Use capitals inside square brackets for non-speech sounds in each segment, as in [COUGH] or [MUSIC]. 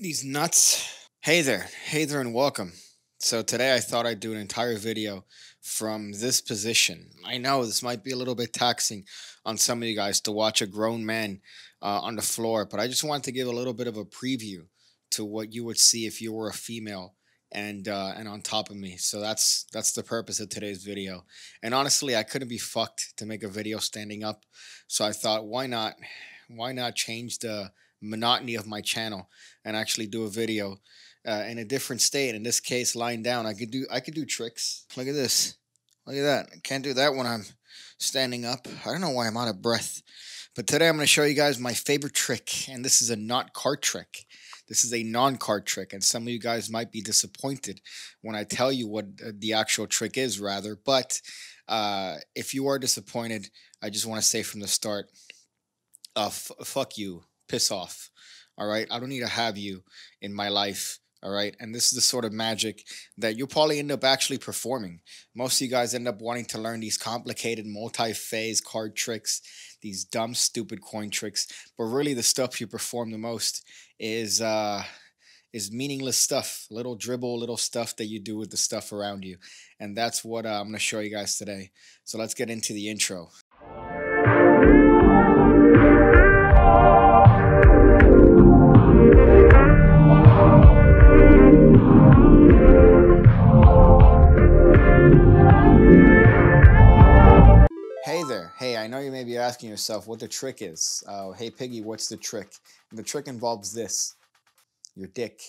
these nuts. Hey there, hey there, and welcome. So today I thought I'd do an entire video from this position. I know this might be a little bit taxing on some of you guys to watch a grown man uh, on the floor, but I just wanted to give a little bit of a preview to what you would see if you were a female and uh, and on top of me. So that's that's the purpose of today's video. And honestly, I couldn't be fucked to make a video standing up, so I thought, why not? Why not change the monotony of my channel and actually do a video uh, in a different state. In this case, lying down, I could do I could do tricks. Look at this. Look at that. I can't do that when I'm standing up. I don't know why I'm out of breath. But today I'm going to show you guys my favorite trick, and this is a not card trick. This is a non-card trick, and some of you guys might be disappointed when I tell you what uh, the actual trick is, rather. But uh, if you are disappointed, I just want to say from the start, uh, fuck you piss off. All right. I don't need to have you in my life. All right. And this is the sort of magic that you'll probably end up actually performing. Most of you guys end up wanting to learn these complicated multi phase card tricks, these dumb, stupid coin tricks. But really, the stuff you perform the most is, uh, is meaningless stuff, little dribble, little stuff that you do with the stuff around you. And that's what uh, I'm going to show you guys today. So let's get into the intro. I know you may be asking yourself what the trick is. Uh, hey, Piggy, what's the trick? And the trick involves this your dick.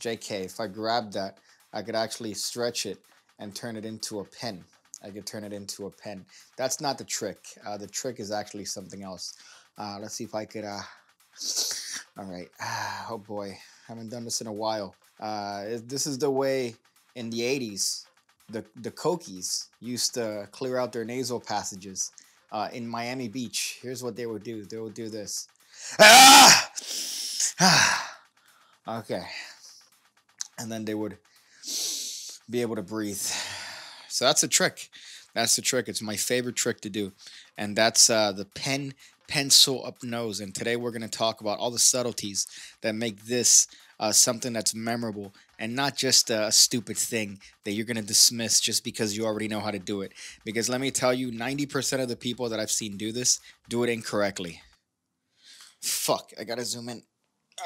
JK, if I grab that, I could actually stretch it and turn it into a pen. I could turn it into a pen. That's not the trick. Uh, the trick is actually something else. Uh, let's see if I could. Uh... [SIGHS] All right. Oh boy, haven't done this in a while. Uh, this is the way in the 80s the the Kokies used to clear out their nasal passages uh, in Miami Beach. Here's what they would do. They would do this. Ah! [SIGHS] okay. And then they would be able to breathe. So that's a trick. That's the trick. It's my favorite trick to do. And that's uh, the pen pencil up nose. And today we're going to talk about all the subtleties that make this uh, something that's memorable and not just a stupid thing that you're going to dismiss just because you already know how to do it. Because let me tell you, 90% of the people that I've seen do this do it incorrectly. Fuck, I gotta zoom in.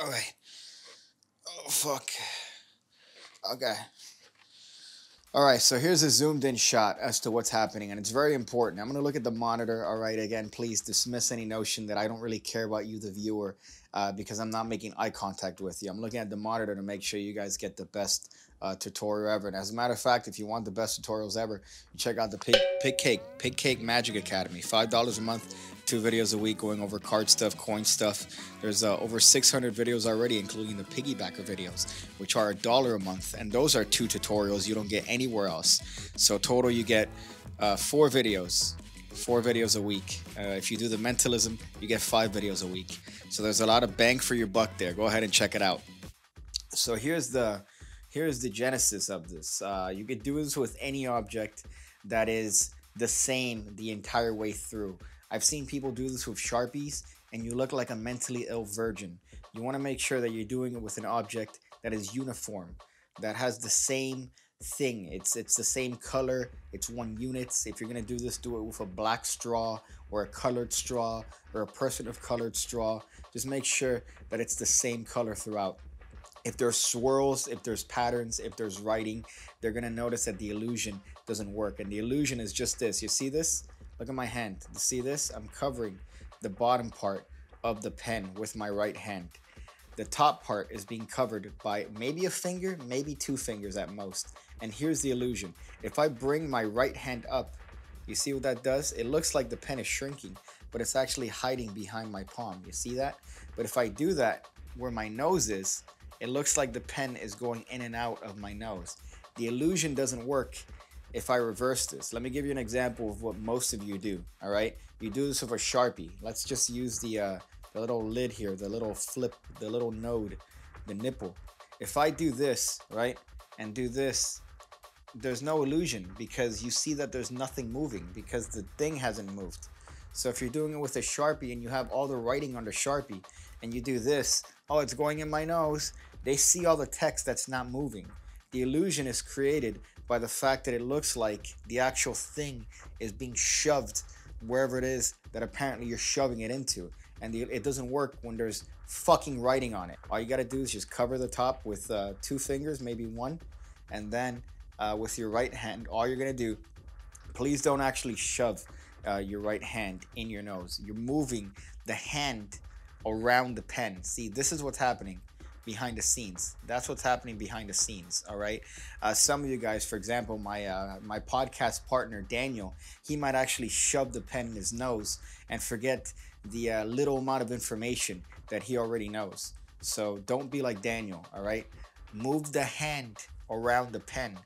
All right. Oh, fuck. Okay. All right, so here's a zoomed in shot as to what's happening, and it's very important. I'm going to look at the monitor. All right, again, please dismiss any notion that I don't really care about you, the viewer, uh, because I'm not making eye contact with you. I'm looking at the monitor to make sure you guys get the best uh, tutorial ever. And as a matter of fact, if you want the best tutorials ever, check out the Pig, Pig Cake, Pig Cake Magic Academy. $5 a month two videos a week going over card stuff, coin stuff. There's uh, over 600 videos already, including the piggybacker videos, which are a dollar a month. And those are two tutorials you don't get anywhere else. So total, you get uh, four videos, four videos a week. Uh, if you do the mentalism, you get five videos a week. So there's a lot of bang for your buck there. Go ahead and check it out. So here's the here's the genesis of this. Uh, you could do this with any object that is the same the entire way through. I've seen people do this with Sharpies and you look like a mentally ill virgin. You want to make sure that you're doing it with an object that is uniform, that has the same thing. It's it's the same color, it's one unit. If you're gonna do this, do it with a black straw or a colored straw or a person of colored straw. Just make sure that it's the same color throughout. If there's swirls, if there's patterns, if there's writing, they're gonna notice that the illusion doesn't work. And the illusion is just this. You see this? Look at my hand. See this? I'm covering the bottom part of the pen with my right hand. The top part is being covered by maybe a finger, maybe two fingers at most. And here's the illusion. If I bring my right hand up, you see what that does? It looks like the pen is shrinking, but it's actually hiding behind my palm. You see that? But if I do that where my nose is, it looks like the pen is going in and out of my nose. The illusion doesn't work if I reverse this. Let me give you an example of what most of you do. All right, you do this with a sharpie. Let's just use the uh, the little lid here, the little flip, the little node, the nipple. If I do this right and do this, there's no illusion because you see that there's nothing moving because the thing hasn't moved. So if you're doing it with a sharpie and you have all the writing on the sharpie and you do this, oh, it's going in my nose. They see all the text that's not moving. The illusion is created by the fact that it looks like the actual thing is being shoved wherever it is that apparently you're shoving it into. And the, it doesn't work when there's fucking writing on it. All you gotta do is just cover the top with uh, two fingers, maybe one, and then uh, with your right hand, all you're gonna do, please don't actually shove uh, your right hand in your nose. You're moving the hand around the pen. See, this is what's happening behind the scenes. That's what's happening behind the scenes. All right. Uh, some of you guys, for example, my uh, my podcast partner Daniel, he might actually shove the pen in his nose and forget the uh, little amount of information that he already knows. So don't be like Daniel. All right. Move the hand around the pen.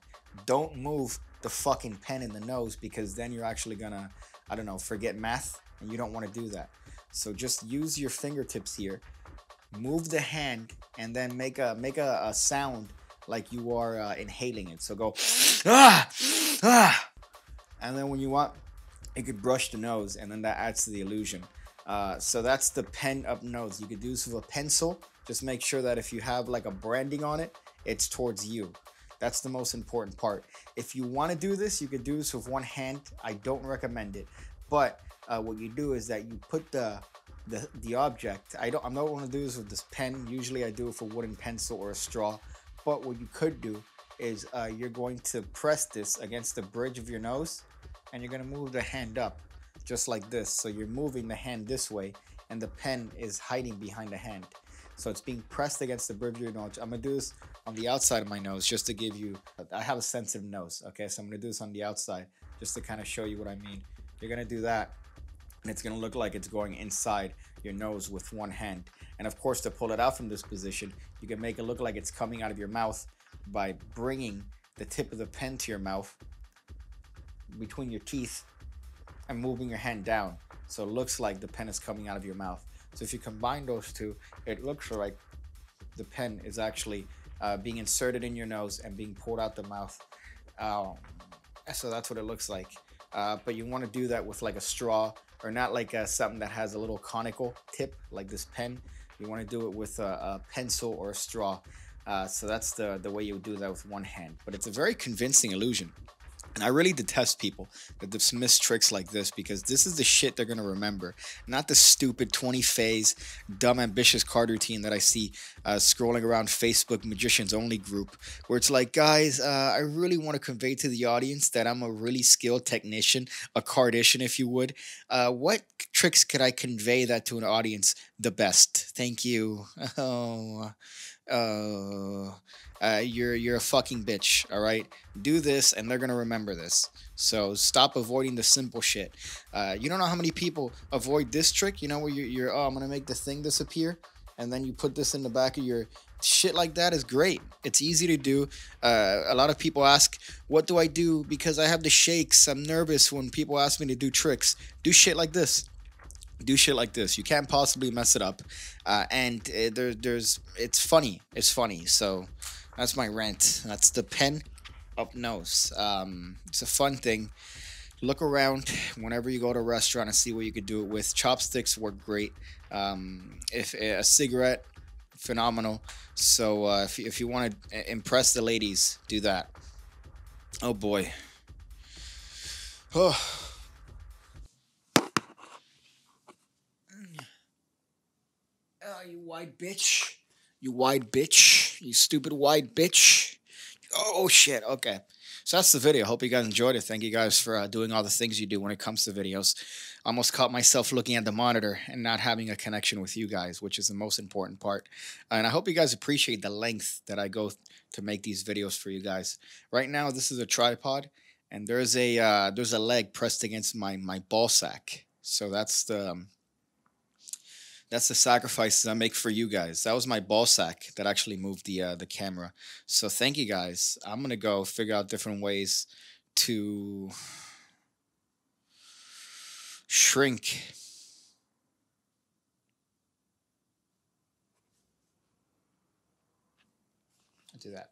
Don't move the fucking pen in the nose because then you're actually gonna, I don't know, forget math, and you don't want to do that. So just use your fingertips here move the hand and then make a make a, a sound like you are uh, inhaling it. So go [GASPS] ah ah, and then when you want, you could brush the nose, and then that adds to the illusion. Uh, so that's the pen up nose. You could do this with a pencil. Just make sure that if you have like a branding on it, it's towards you. That's the most important part. If you want to do this, you could do this with one hand. I don't recommend it, but uh, what you do is that you put the the the object. I don't. I'm not going to do this with this pen. Usually, I do it for wooden pencil or a straw. But what you could do is uh, you're going to press this against the bridge of your nose, and you're going to move the hand up, just like this. So you're moving the hand this way, and the pen is hiding behind the hand. So it's being pressed against the bridge of your nose. I'm gonna do this on the outside of my nose just to give you. I have a sensitive nose. Okay, so I'm gonna do this on the outside just to kind of show you what I mean. You're gonna do that and it's going to look like it's going inside your nose with one hand. And of course, to pull it out from this position, you can make it look like it's coming out of your mouth by bringing the tip of the pen to your mouth between your teeth and moving your hand down. So it looks like the pen is coming out of your mouth. So if you combine those two, it looks like the pen is actually uh, being inserted in your nose and being pulled out the mouth. Um, so that's what it looks like. Uh, but you want to do that with like a straw or not like a, something that has a little conical tip like this pen. You want to do it with a, a pencil or a straw. Uh, so that's the, the way you would do that with one hand. But it's a very convincing illusion. And I really detest people that dismiss tricks like this because this is the shit they're going to remember. Not the stupid 20 phase, dumb, ambitious card routine that I see uh, scrolling around Facebook Magicians Only group, where it's like, guys, uh, I really want to convey to the audience that I'm a really skilled technician, a cardician, if you would. Uh, what tricks could I convey that to an audience the best? Thank you. [LAUGHS] Oh, oh uh, you're you're a fucking bitch. All right, do this, and they're gonna remember this. So stop avoiding the simple shit. Uh, you don't know how many people avoid this trick. You know where you're, you're oh I'm gonna make the thing disappear, and then you put this in the back of your shit like that is great. It's easy to do. Uh, a lot of people ask, "What do I do?" Because I have the shakes. I'm nervous when people ask me to do tricks. Do shit like this do shit like this. You can't possibly mess it up, uh, and uh, there, there's it's funny. It's funny. So that's my rent. That's the pen up nose. Um, it's a fun thing. Look around whenever you go to a restaurant and see what you could do it with. Chopsticks work great. Um, if a cigarette, phenomenal. So uh, if, if you want to impress the ladies, do that. Oh boy. [SIGHS] Oh. You white bitch. You wide bitch. You stupid wide bitch. Oh, shit. Okay. So that's the video. Hope you guys enjoyed it. Thank you guys for uh, doing all the things you do when it comes to videos. I almost caught myself looking at the monitor and not having a connection with you guys, which is the most important part. And I hope you guys appreciate the length that I go to make these videos for you guys. Right now, this is a tripod, and there's a uh, there's a leg pressed against my my ball sack. So that's the um, that's the sacrifices I make for you guys. That was my ball sack that actually moved the uh, the camera. So thank you guys. I'm gonna go figure out different ways to shrink. I'll do that.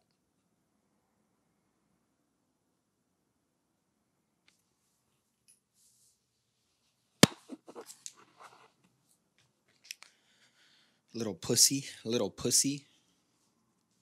Little pussy, little pussy.